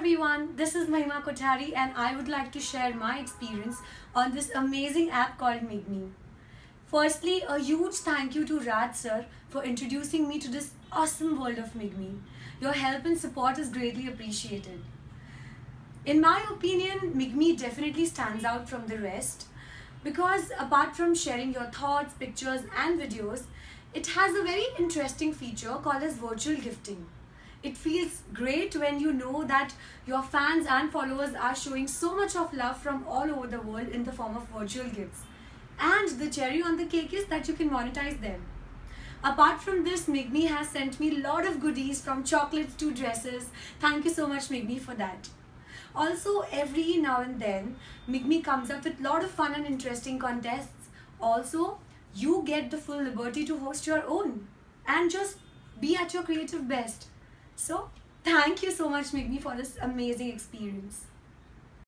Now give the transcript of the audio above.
everyone, this is Mahhima Kottary and I would like to share my experience on this amazing app called MigMe. Firstly, a huge thank you to Raj sir for introducing me to this awesome world of MigMe. Your help and support is greatly appreciated. In my opinion, MigMe definitely stands out from the rest because apart from sharing your thoughts, pictures and videos, it has a very interesting feature called as virtual gifting. It feels great when you know that your fans and followers are showing so much of love from all over the world in the form of virtual gifts. And the cherry on the cake is that you can monetize them. Apart from this, MigMe has sent me a lot of goodies from chocolates to dresses. Thank you so much, MigMe, for that. Also, every now and then, MigMe comes up with lot of fun and interesting contests. Also, you get the full liberty to host your own and just be at your creative best. So, thank you so much, MigMe, for this amazing experience.